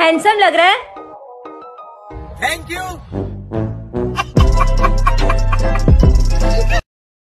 Handsome लग रहा है? Thank you